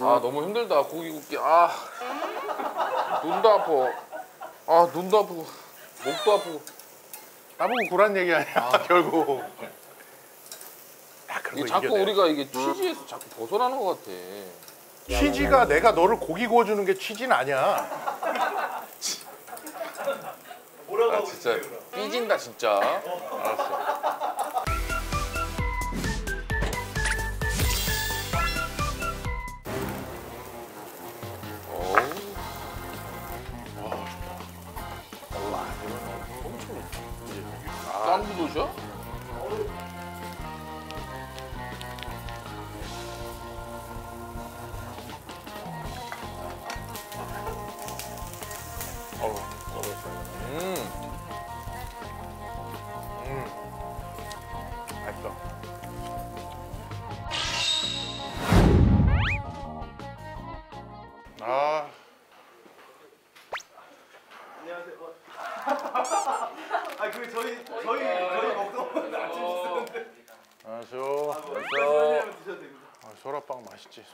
아 너무 힘들다. 고기 굽기. 아. 눈도 아파. 아 눈도 아프고 목도 아프고. 나보고 구란 얘기 아니야 결국. 야, 거 자꾸 이겨내. 우리가 이게 취지에서 자꾸 벗어나는 것 같아. 취지가 내가 너를 고기 구워주는 게 취지는 아니야. 아 진짜? 삐진다 진짜. 알았어 땀도 도셔? 어우, 음 맛있지.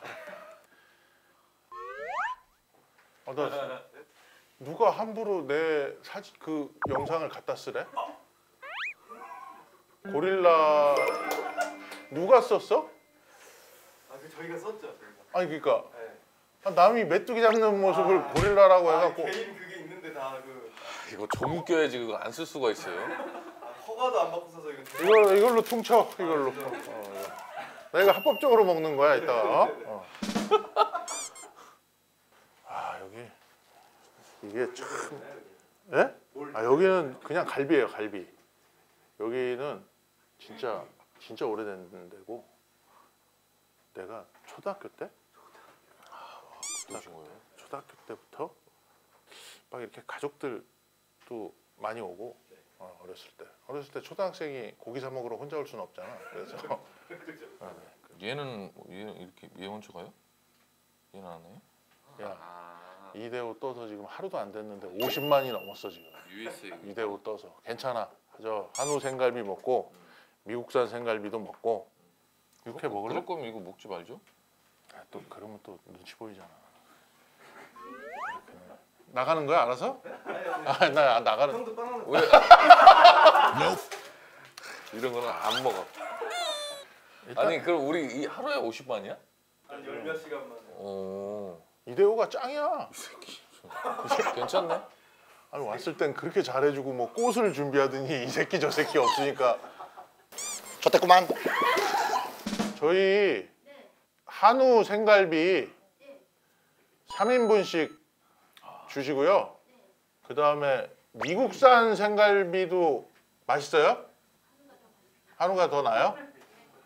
아, 나 누가 함부로 내 사진 그 영상을 갖다 쓰래? 고릴라 누가 썼어? 아, 그 저희가 썼죠, 저희가. 아니 그러니까 네. 아, 남이 메뚜기 잡는 모습을 고릴라라고 아, 해갖고 개인 그게 있는데 다그 이거 좀 껴야지 그거 안 쓸 수가 있어요 아, 허가도 안 받고 써서 이거. 이걸 이걸로 퉁쳐 이걸로. 어, 이거. 나 이거 합법적으로 먹는 거야 이따가. 어? 어. 아 여기 이게 참. 예? 아 여기는 그냥 갈비예요 갈비. 여기는 진짜 진짜 오래된 데고 내가 초등학교 때 보신 거예요? 초등학교 때부터 막 이렇게 가족들도 많이 오고 어, 어렸을 때. 어렸을 때 초등학생이 고기 사 먹으러 혼자 올 수는 없잖아. 그래서. 그렇죠. 어, 얘는 뭐 얘는 이렇게 얘 먼저 가요? 얘는 안 해요? 야 아. 이대호 떠서 지금 하루도 안 됐는데 50만이 넘었어 지금. USA 이대호 떠서. 괜찮아. 저 한우 생갈비 먹고 미국산 생갈비도 먹고. 육회 먹을래? 그럴 거면 이거 먹지 말죠? 아, 또 그러면 또 눈치 보이잖아 나가는 거야 알아서? 아나 나가는 형도 빵. 왜? 이런 거는 안 먹어 일단 아니 그럼 우리 이 하루에 50만이야? 한 열 몇 시간 만에. 오 이대호가 짱이야 괜찮네 아니 왔을 땐 그렇게 잘해주고 뭐 꽃을 준비하더니 이 새끼 저 새끼 없으니까 좋댔구만. 저희 한우 생갈비 3인분씩 주시고요 그 다음에 미국산 생갈비도 맛있어요? 한우가 더 나요?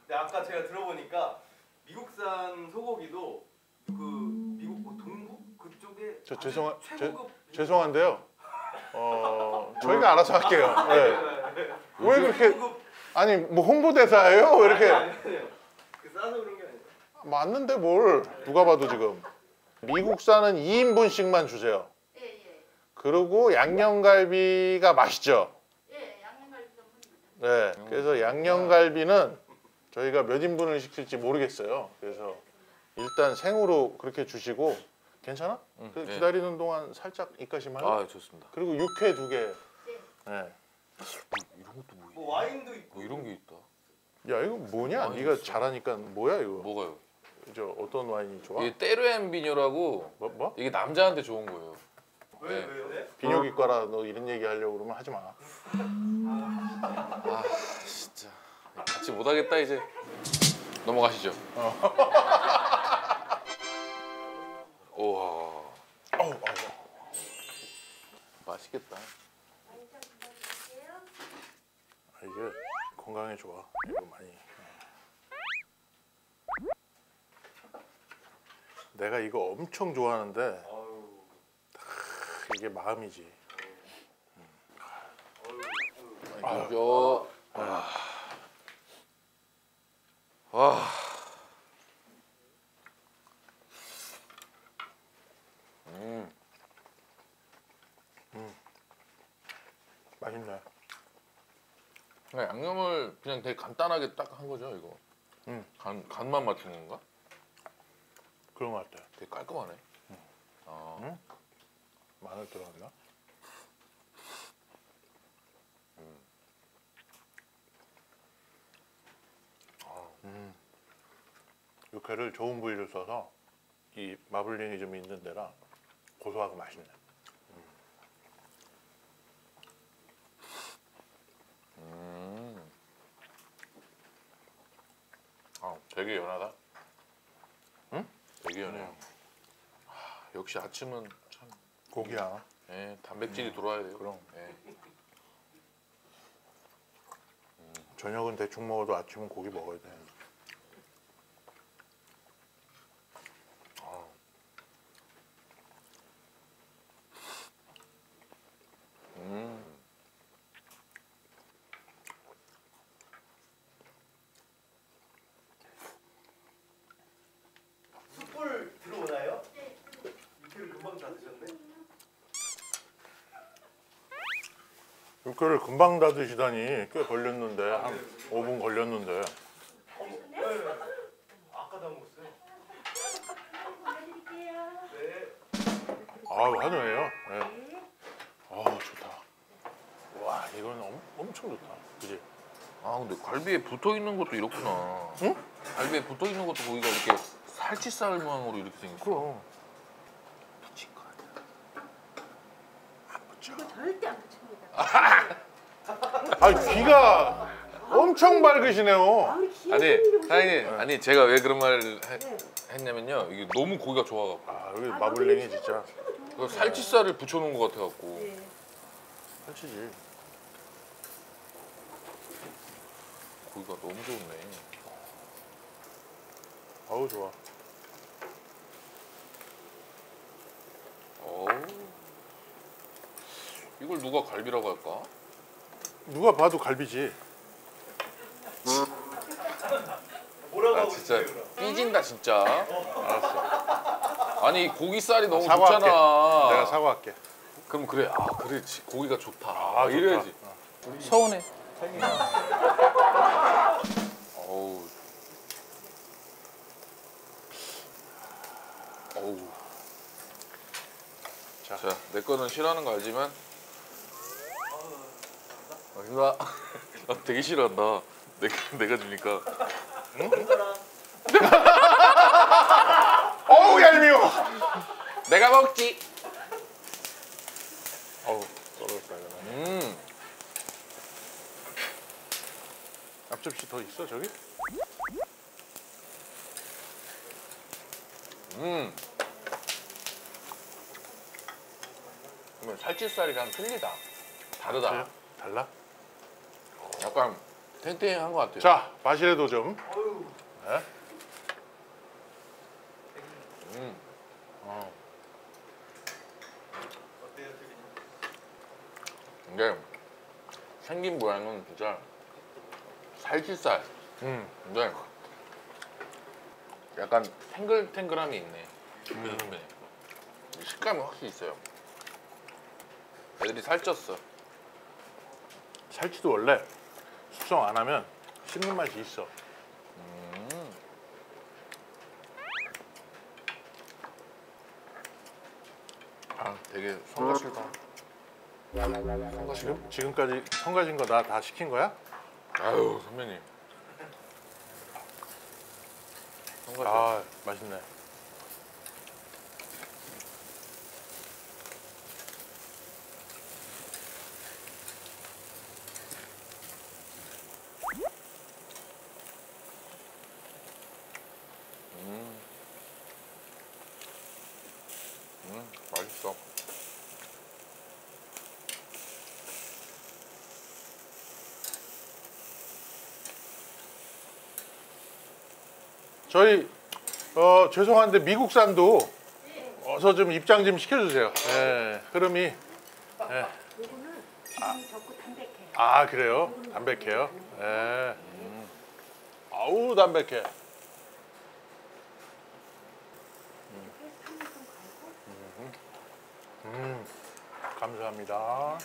근데 아까 제가 들어보니까 미국산 소고기도 그 미국 뭐 동북 그쪽에 저 죄송하- 최고급 죄송한데요 어 저희가 알아서 할게요 네. 왜 그렇게 아니 뭐 홍보대사예요? 왜 이렇게 아니, 아니에요. 그 싸서 그런 게 아니라. 맞는데 뭘 누가 봐도 지금 미국산은 2인분씩만 주세요. 그리고 양념갈비가 맛있죠 예, 양념갈비. 네 그래서 양념갈비는 저희가 몇 인분을 시킬지 모르겠어요 그래서 일단 생으로 그렇게 주시고 괜찮아? 응, 그 네. 기다리는 동안 살짝 입가심 할래? 아 좋습니다 그리고 육회 두 개. 네. 네. 이런 것도 뭐, 뭐 와인도 있고. 뭐 이런 게 있다 야 이거 뭐냐? 와인 네가 있어. 잘하니까 뭐야 이거? 뭐가요? 저 어떤 와인이 좋아? 이게 테르엠비뇨라고 뭐 뭐? 이게 남자한테 좋은 거예요 왜 네. 왜요? 네? 비뇨기과라 너 이런 얘기 하려고 그러면 하지 마. 아 진짜 같이 못 하겠다 이제 넘어가시죠 우와 어우, 어우. 맛있겠다. 아, 이게 건강에 좋아. 이거 많이. 내가 이거 엄청 좋아하는데 아유. 이게 마음이지. 이거 와 음, 맛있네. 그냥 양념을 그냥 되게 간단하게 딱 한 거죠 이거. 음. 간 간만 맞춘 건가? 그런 것 같아. 되게 깔끔하네. 아, 응? 마늘 들어갔나? 음. 육회를 좋은 부위를 써서 이 마블링이 좀 있는 데라 고소하고 맛있네. 음. 아, 되게 연하다. 응? 되게 연해요. 하, 역시 아침은 참 고기야. 예, 단백질이 들어와야 돼요. 그럼. 예. 저녁은 대충 먹어도 아침은 고기 먹어야 돼. 아. 음. 숯불 들어오나요? 육회를 금방 다 드셨네. 육회를 금방 다 드시다니 꽤 걸렸는데 한 5분 걸렸는데. 아까 다 먹었어요. 보내드릴게요. 네. 아 환호해요. 네. 아 좋다. 와 이건 엄, 엄청 좋다. 그지? 아, 근데 갈비에 붙어 있는 것도 이렇구나. 응? 갈비에 붙어 있는 것도 고기가 이렇게 살치살 모양으로 이렇게 생겼어. 그럼. 미친 거 아니야? 이거 절대 안 붙입니다. 아 귀가 엄청 밝으시네요. 아니, 사장님, 아니 제가 왜 그런 말을 해- 네. 했냐면요. 이게 너무 고기가 좋아갖고 아 여기 아, 마블링이 진짜 거예요. 살치살을 붙여놓은 것 같아갖고 네. 살치지. 고기가 너무 좋네. 아우 좋아. 어우. 이걸 누가 갈비라고 할까? 누가 봐도 갈비지. 뭐라고 아 진짜? 삐진다 진짜. 알았어. 아니 고기살이 너무 사과할게. 좋잖아. 내가 사과할게. 그럼 그래. 아 그래. 지- 고기가 좋다. 아, 좋다. 이래야지. 서운해. 어우. 어우. 자. 자, 내 거는 싫어하는 거 알지만. 아, 힘들어. 아, 되게 싫어한다. 내가 내가 주니까. 괜찮아. 어우 얄미워. 내가 먹지. 어우 떨어졌다. 음. 앞접시 더 있어 저기? 음. 살치살이랑 틀리다. 다르다. 달라? 약간 탱탱한 것 같아요. 자 도점. 어휴. 네? 음. 어. 근데 생긴 모양은 진짜 살치살. 음. 근데 약간 탱글탱글함이 있네. 그 선배님. 식감이 확실히 있어요. 애들이 살쪘어. 살치도 원래 숙성 안 하면 씹는 맛이 있어. 음. 아, 되게 성가시다. 성가시고. 지금 지금까지 성가신 거 나 다 시킨 거야? 아유 선배님. 성가시. 아 맛있네. 음. 음, 맛있어. 저희 어 죄송한데 미국산도 어서 좀 입장 좀 시켜주세요. 예, 흐름이 요거는 기름이 적고 담백해요. 아 그래요? 담백해요. 예. 아우 담백해. 갈고 음 감사합니다.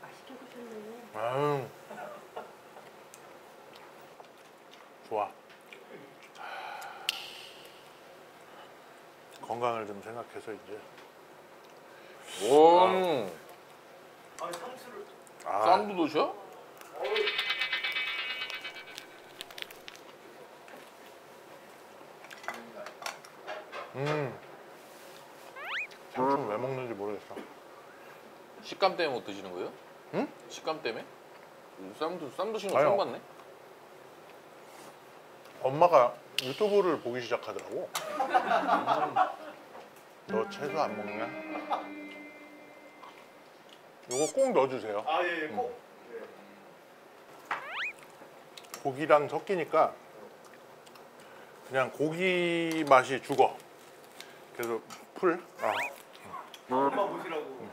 맛있게 드셨네요. 음. 좋아. 건강을 좀 생각해서 이제 오. 아니 상추를 아, 쌈도 도셔? 음. 삼촌 왜 먹는지 모르겠어. 식감 때문에 못 드시는 거예요? 응? 식감 때문에? 쌈도 쌈 드시는 거. 처음 봤네. 엄마가 유튜브를 보기 시작하더라고. 너 채소 안 먹냐? 요거 꼭 넣어주세요. 아예 꼭. 고기랑 섞이니까 그냥 고기 맛이 죽어. 그래서 풀. 아, 엄마 보시라고.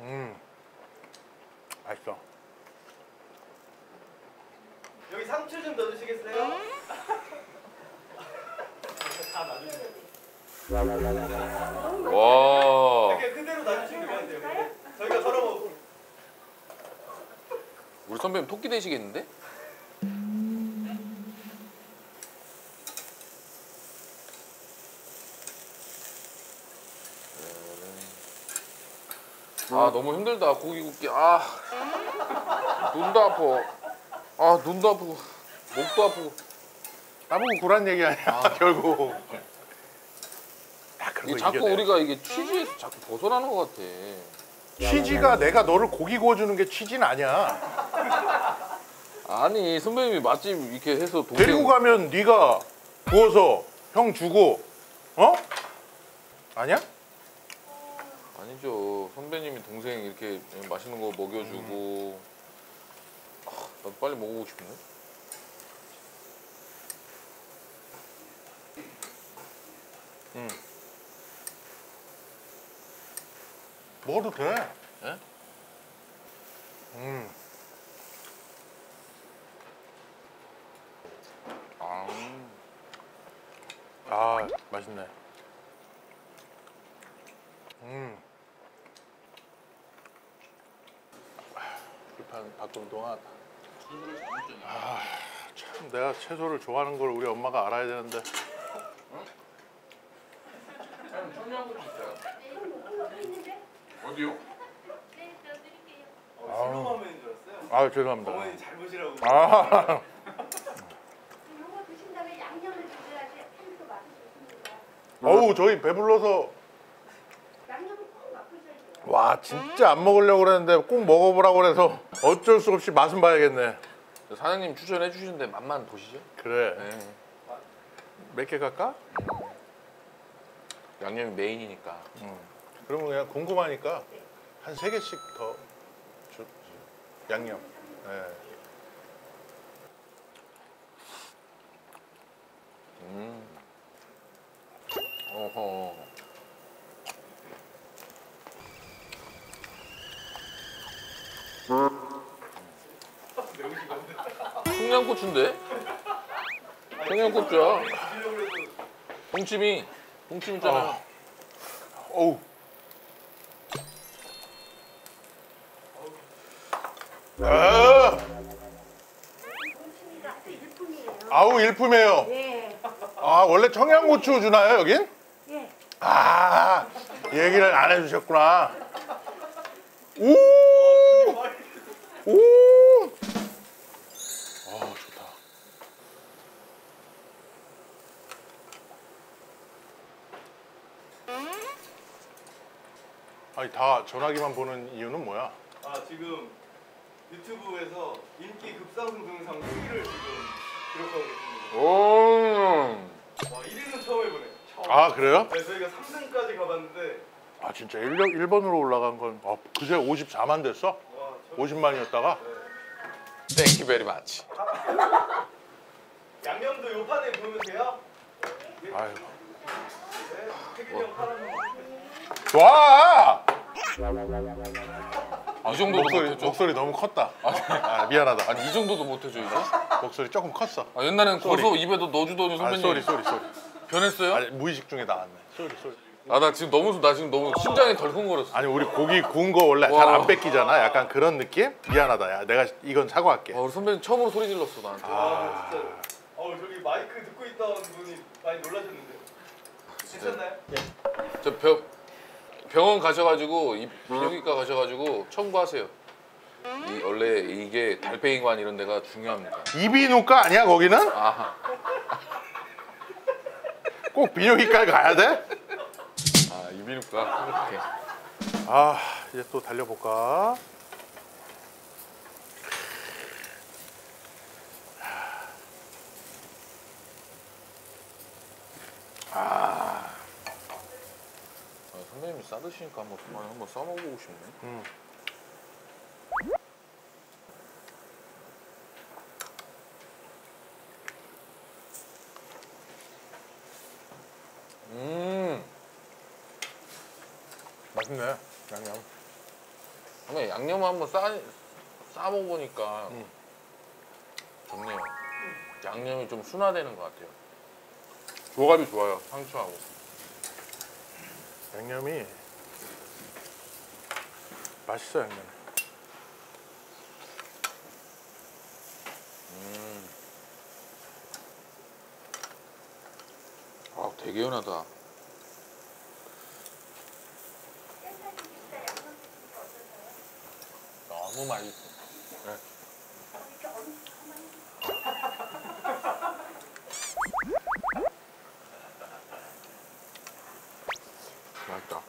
음, 맛있어. 상추 좀 넣어주시겠어요? 다 놔주시면 와. 그냥 그대로 놔주시면 돼요. 저희가 썰어먹고. 우리 선배님 토끼 되시겠는데? 아 너무 힘들다 고기 굽기 아 눈도 아파 아 눈도 아프고 목도 아프고 나보고 구란 얘기 아니야 결국. 야, 그런 이게 거 자꾸 이겨내. 우리가 이게 취지에서 자꾸 벗어나는 것 같아 취지가 내가 너를 고기 구워주는 게 취지는 아니야. 아니 선배님이 맛집 이렇게 해서 동생 데리고 가면 네가 구워서 형 주고 어? 아니야? 아니죠 선배님이 동생 이렇게 맛있는 거 먹여주고 아, 나도 빨리 먹어보고 싶네 먹어도 돼. 예? 음. 아, 아 맛있네. 음. 불판 바꾸는 동안 참 내가 채소를 좋아하는 걸 우리 엄마가 알아야 되는데 어디요? 어, 슬로우화면인 줄 알았어요. 아 죄송합니다. 어머니 잘 보시라고. 아 이거 드신 다음에 양념을 드셔야지 한도 맛이 좋습니다. 어우 저희 배불러서 양념을 꼭 맛보셔야 돼요. 와 진짜 안 먹으려고 그랬는데 꼭 먹어보라고 그래서 어쩔 수 없이 맛은 봐야겠네. 사장님 추천해 주시는데 맛만 보시죠 그래 네. 몇개 갈까? 양념이 메인이니까 그러면 그냥 궁금하니까 한 세 개씩 더 주, 양념. 네. 음. 어허. 청양고추인데? 청양고추야. 동치미. 동치미 있잖아. 아. 어우. 아. 아우 일품이에요. 예, 아 원래 청양고추 주나요 여긴? 예. 아 얘기를 안 해주셨구나. 오. 오. 아 좋다. 아니 다 전화기만 보는 이유는 뭐야? 아 지금 유튜브에서 인기 급상승 동영상 1위를 지금 기록하고 계십니다. 오. 와 1위는 처음 해보네. 처음. 아 그래요? 네, 저희가 3등까지 가봤는데 아 진짜 1, 1번으로 올라간 건 어, 그제 54만 됐어? 와 저, 50만이었다가 thank you very much. 양념도 요 판에 보여주세요. 아유 네, 태 와이 정도도 목소리 못해줘. 목소리 너무 컸다. 아 미안하다. 아니 이 정도도 못해줘 이제. 목소리 조금 컸어. 아, 옛날에는 쏘리. 고소 입에도 넣어주더니 아 선배님. 쏘리 쏘리 쏘리. 변했어요? 아니 무의식 중에 나왔네. 쏘리 쏘리. 아 나 지금 너무 나 지금 너무 심장이 덜컹거렸어. 아니 우리 고기 구운 거 원래 와. 잘안 뺏기잖아. 약간 그런 느낌? 미안하다. 야 내가 이건 사과할게. 아, 우리 선배님 처음으로 소리 질렀어 나한테. 아 진짜. 어어 저기 마이크 듣고 있던 분이 많이 놀라셨는데. 괜찮나요? 저 병, 병원 가셔가지고 이 비뇨기과 가셔가지고 청구하세요. 이 원래 이게 달팽이관 이런 데가 중요합니다. 이비인후과 아니야 거기는? 아, 꼭 비뇨기과에 가야 돼? 아 이비인후과. 오케이. 아 이제 또 달려볼까? 아, 선배님이 싸드시니까 한번 한번 싸먹어보고 싶네. 음. 음, 맛있네 양념. 한번 양념 한번 싸 싸먹어보니까 음. 좋네요. 양념이 좀 순화되는 것 같아요. 조합이 좋아요. 상추하고. 양념이 맛있어 양념. 음. 아, 되게 연하다. 너무 맛있어. 네. 맛있다.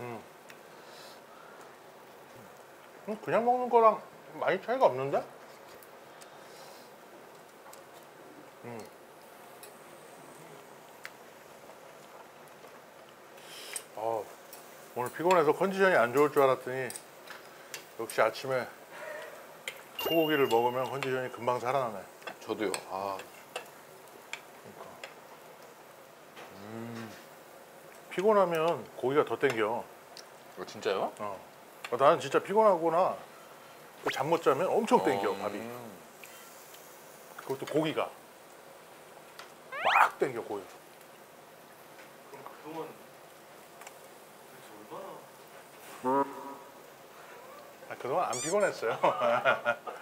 음. 음, 그냥 먹는 거랑 많이 차이가 없는데? 음. 어, 오늘 피곤해서 컨디션이 안 좋을 줄 알았더니 역시 아침에 소고기를 먹으면 컨디션이 금방 살아나네. 저도요. 아, 그러니까. 피곤하면 고기가 더 땡겨. 이거 진짜요? 어. 어, 나는 진짜 피곤하거나 잠 못 자면 엄청 땡겨 어, 밥이. 음. 그것도 고기가 막 땡겨 고기. 그럼 그동안 얼마나 아, 그동안 안 피곤했어요.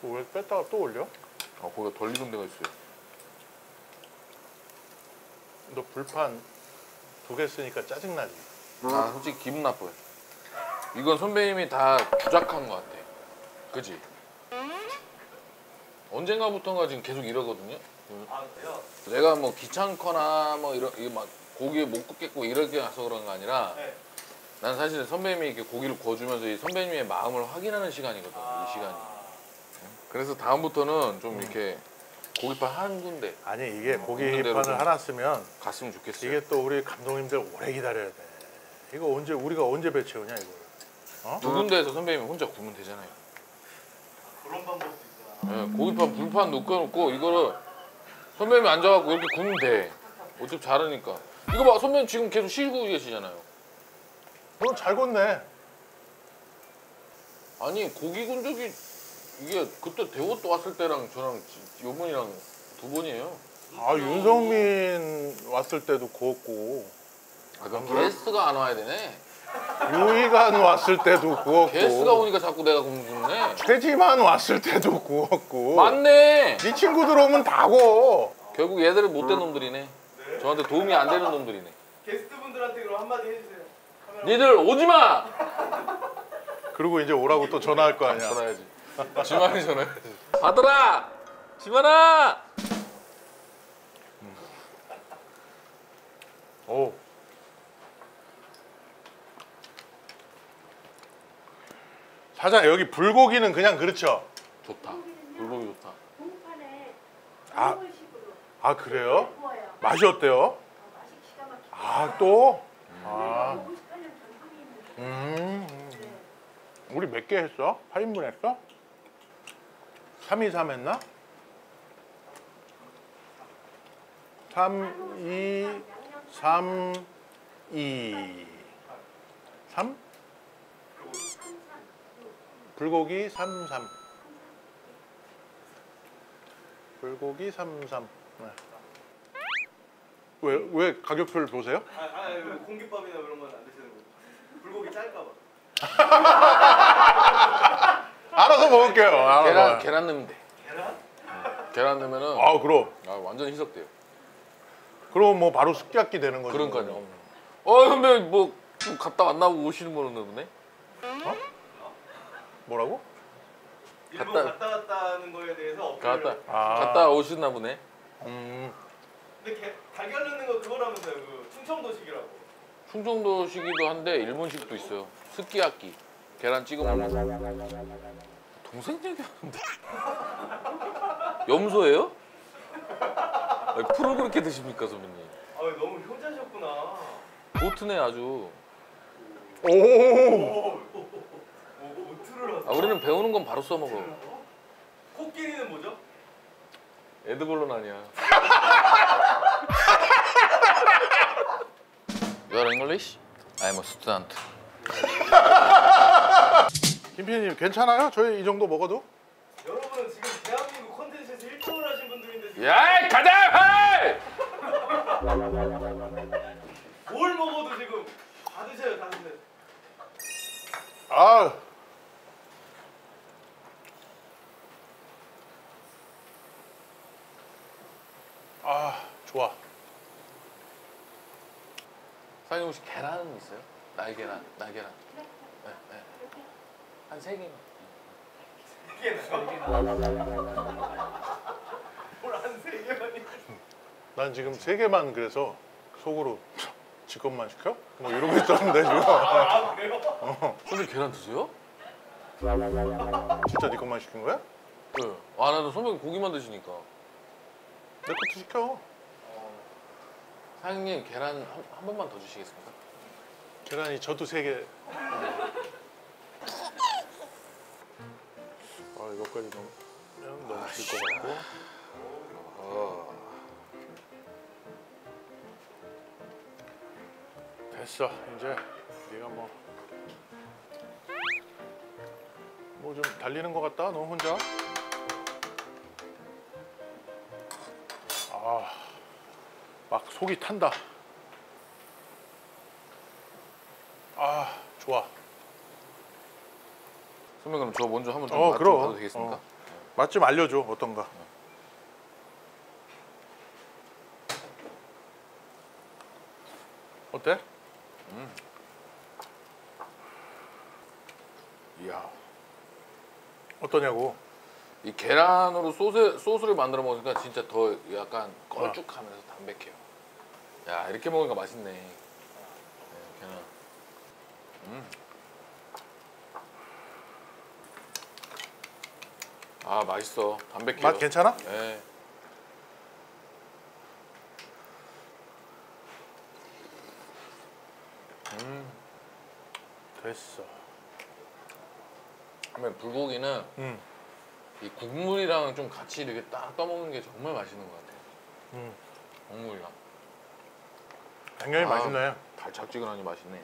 그거 왜 뺐다가 또 올려? 아, 거기가 덜 익은 데가 있어요. 너 불판 두 개 쓰니까 짜증 나지. 아, 솔직히 기분 나빠요. 이건 선배님이 다 조작한 것 같아. 그지? 언젠가부터가 지금 계속 이러거든요. 아 내가 뭐 귀찮거나 뭐 이런 이게 막 고기에 못 굽겠고 이렇게 해서 그런 거 아니라 네. 난 사실 선배님이 이렇게 고기를 구워주면서 이 선배님의 마음을 확인하는 시간이거든. 이 시간이. 그래서 다음부터는 좀 이렇게 고기판 한 군데 아니 이게 고기 없는 대로 판을 좀. 하나 쓰면 갔으면 좋겠어요. 이게 또 우리 감독님들 오래 기다려야 돼. 이거 언제 우리가 언제 배채우냐 이거. 두 군데에서 선배님이 혼자 구우면 되잖아요. 그런 방법도 있구나. 예, 고기판 불판 놓고 이거를 선배님이 앉아갖고 이렇게 구우면 돼. 어차피 잘하니까. 이거 봐 선배님 지금 계속 쉬고 계시잖아요. 너잘 걷네. 아니 고기 군 적이 이게 그때 대호 또 왔을 때랑 저랑 지- 요번이랑 두 번이에요. 아 윤성민 왔을 때도 구웠고 아 그럼 게스트가 안 와야 되네. 유희관 왔을 때도 구웠고 게스트가 오니까 자꾸 내가 굶네. 최지만 왔을 때도 구웠고 맞네. 네 친구들 오면 다 구워. 결국 얘들은 못된 놈들이네. 저한테 도움이 안 되는 놈들이네. 게스트분들한테 그럼 한마디 해주세요. 니들 오지 마. 그리고 이제 오라고 또 전화할 거 아니야. 전화해야지. 지만이 전화해야지. 아들아, 지만아. 오. 사장 여기 불고기는 그냥 그렇죠. 좋다. 불고기 좋다. 아. 아 그래요? 구워요. 맛이 어때요? 어, 맛이 기가 막히게. 아 또? 아. 음. 네. 우리 몇 개 했어? 8인분 했어? 3, 2, 3 했나? 3, 2, 3, 2 3? 불고기 33. 불고기 33. 네. 왜, 왜 가격표를 보세요? 아, 아왜 공깃밥이나 이런 건 안 드시는 거? 불고기 짤까봐. 알아서 먹을게요. 알아서 계란. 계란 넣으면 돼. 계란? 계란 넣으면은 아, 그럼. 아, 완전 희석돼요. 그럼 뭐 바로 습기약기 되는 거죠. 그러니까요. 어 선배 뭐좀 갔다 왔나 보고 오시는 거는 보네. 뭐라고? 일본 갔다- 갔다, 갔다는 거에 대해서. 갔다 아. 갔다 오시나 보네. 음. 근데 게, 달걀 넣는 거 그거라면서요. 그 충청도식이라고. 충청도식이기도 한데 일본식도 있어요. 스키야키 계란 찍어 먹는 거. 동생 얘기하는데 염소예요? 아니, 풀을 그렇게 드십니까 선배님? 아 너무 효자셨구나. 보트네 아주. 오! 오, 오, 오트를 아, 우리는 배우는 건 바로 써먹어. 코끼리는 뭐죠? 에드벌론 아니야. You are English? I'm a student. 김PD님 괜찮아요? 저희 이 정도 먹어도? 여러분은 지금 대한민국 컨텐츠에서 1등을 하신 분들인데 야, 가자! 뭘 먹어도 지금 다 드셔요, 다 드세요. 아. 아, 좋아. 사장님 혹시 계란은 있어요? 날계란, 날계란. 네, 네. 한 세 개만. 이게 뭘한세 개만이? 난 지금 세 개만 그래서 속으로 지 것만 시켜? 뭐 이러고 있었는데 지금 아 그래요? 선배 계란 드세요? 진짜 네 것만 시킨 거야? 네. 아, 나는 선배 고기만 드시니까. 내 것도 시켜. 사장님 계란 한, 한 번만 더 주시겠습니까? 계란이 저도 세 개. 아 이거까지 넣으면 너무 질것 같고. 어. 됐어 이제 네가 뭐. 뭐 좀 달리는 것 같다 너 혼자 아 막 속이 탄다 아 좋아 선배 그럼 저 먼저 한번 좀 어, 맛좀 그럼. 봐도 되겠습니까? 어. 맛 좀 알려줘 어떤가 어때? 이야. 어떠냐고 이 계란으로 소스 소스를 만들어 먹으니까 진짜 더 약간 걸쭉하면서 담백해요. 야 이렇게 먹으니까 맛있네. 네, 계란. 음. 아 맛있어. 담백해요. 맛 괜찮아? 네. 음. 됐어 그러면 불고기는 음. 이 국물이랑 좀 같이 이렇게 딱 떠먹는 게 정말 맛있는 것 같아요. 음. 국물이랑 굉장히 아. 맛있네 달짝지근하니 맛있네.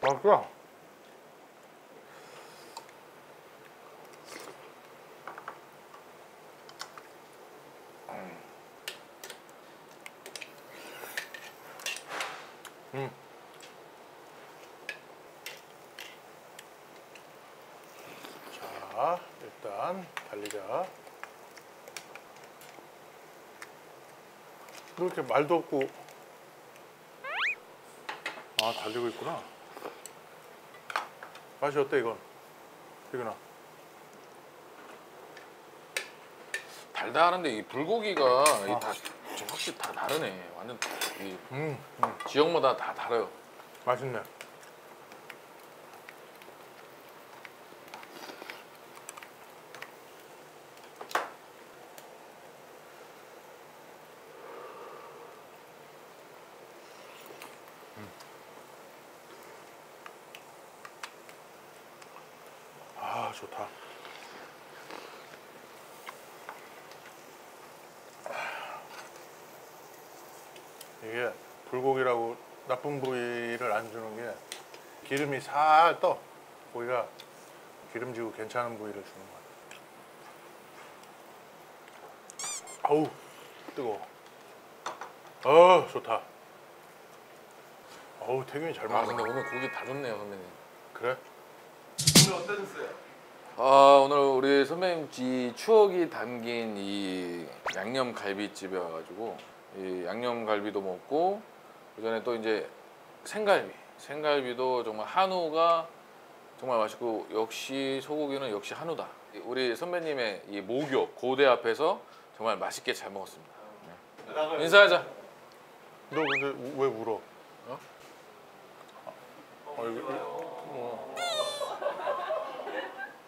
맛있어 음. 자, 일단 달리자. 이렇게 말도 없고 아 달리고 있구나. 맛이 어때 이건? 이거나. 달달한데 이 불고기가 이 아. 다 확실히 다 다르네. 완전 이 음, 음 지역마다 다 달라요. 맛있네. 아 좋다. 이게 불고기라고 나쁜 부위를 안 주는 게 기름이 살 떠. 고기가 기름지고 괜찮은 부위를 주는 거야. 아우 뜨거. 어 좋다. 어우 태균이 잘아 먹는다. 근데 오늘 고기 다 좋네요 선배님. 그래? 오늘 어떠셨어요? 아 오늘 우리 선배님 이 추억이 담긴 이 양념 갈비집에 와가지고 이 양념 갈비도 먹고 그전에 또 이제 생갈비 생갈비도 정말 한우가 정말 맛있고 역시 소고기는 역시 한우다 우리 선배님의 이 모교 고대 앞에서 정말 맛있게 잘 먹었습니다. 인사하자 너 근데 우- 왜 울어? 어? 어, 이거, 어.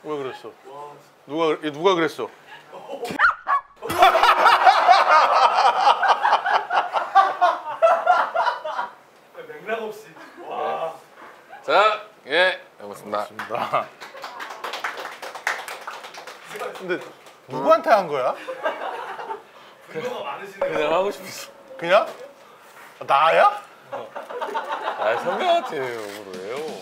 왜 그랬어? 누가 누가 그랬어? 맥락 없이. 와. 자예 고맙습니다 나. 근데 누구한테 한 거야? 그냥 하고 싶었어 그냥? 나야? 아 선배한테 욕을 해요